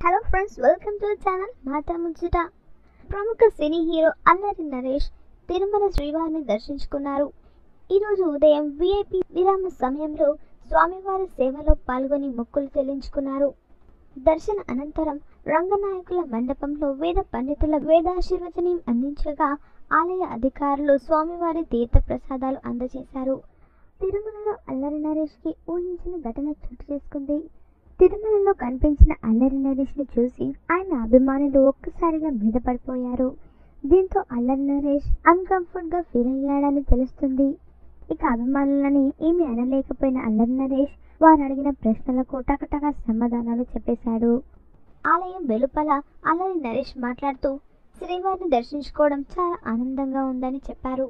Hello friends welcome to channel మాతా ముచ్చట ప్రముఖ cine hero Allari Naresh Tirumala శ్రీవారిని దర్శించుకున్నారు. ఈరోజు ఉదయం విఐపి విరామ సమయంలో స్వామివారి సేవలో పాల్గొని మొక్కులు చెల్లించుకున్నారు. దర్శన అనంతరం రంగనాయకుల మండపంలో వేద పండితుల వేదాశీర్వచనం అందించగా ఆలయ అధికారులు స్వామివారి తీర్థ ప్రసాదాలు అందజేశారు. తిరుమలలో అల్లరి నరేష్కి ఊహించిన ఘటన చోటు చేసుకుంది. తిరుమలలో కనిపించిన అల్లరి నరేష్ని చూసి ఆయన అభిమానులు ఒక్కసారిగా మీద పడిపోయారు. దీంతో అల్లరి నరేష్ అన్కంఫర్ట్గా ఫీల్ అయ్యాడని తెలుస్తుంది. ఇక అభిమానులని ఏమీ అనలేకపోయిన అల్లరి నరేష్ వారు అడిగిన ప్రశ్నలకు టకటక సమాధానాలు చెప్పేశాడు. ఆలయం వెలుపల అల్లరి నరేష్ మాట్లాడుతూ శ్రీవారిని దర్శించుకోవడం చాలా ఆనందంగా ఉందని చెప్పారు.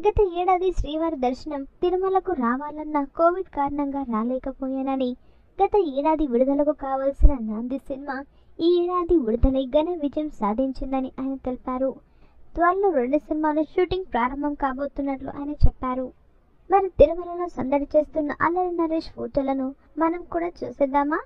గత ఏడాది శ్రీవారి దర్శనం తిరుమలకు రావాలన్న కోవిడ్ కారణంగా రాలేకపోయానని గత ఏడాది విడుదలకు కావాల్సిన నాంది సినిమా ఈ ఏడాది విడుదలై ఘన విజయం సాధించిందని ఆయన తెలిపారు. త్వరలో రెండు సినిమాలు షూటింగ్ ప్రారంభం కాబోతున్నట్లు ఆయన చెప్పారు. మరి తిరుమలలో సందడి చేస్తున్న అల్లరి నరేష్ ఫోటోలను మనం కూడా చూసేద్దామా?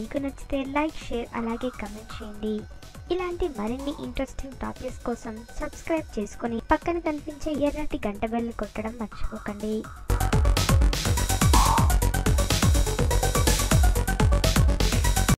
మీకు నచ్చితే లైక్ షేర్ అలాగే కమెంట్ చేయండి. ఇలాంటి మరిన్ని ఇంట్రెస్టింగ్ టాపిక్స్ కోసం సబ్స్క్రైబ్ చేసుకొని పక్కన కనిపించే ఎర్రటి గంట బెల్ కొట్టడం మర్చిపోకండి.